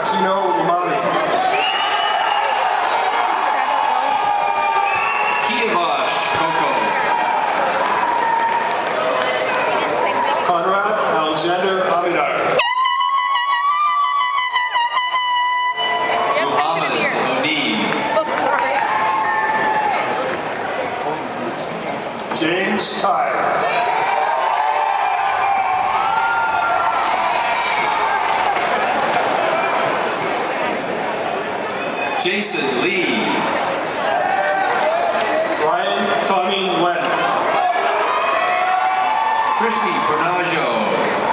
Aquino Umali. Kievash Coco. Conrad Alexander Abidar. James Ty. Jason Lee. Ryan Tommy Nguyen. Christy Bernaggio.